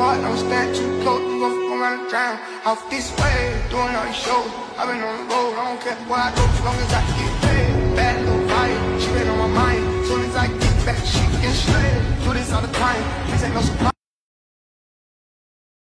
apart, don't stand too close, you gon' fuck around and drown. Off this way, doing all these shows. I've been on the road, I don't care where I go, as long as I get paid. Bad little fire, she been on my mind. Soon as I get back, she can slay. Do this all the time, this ain't no surprise.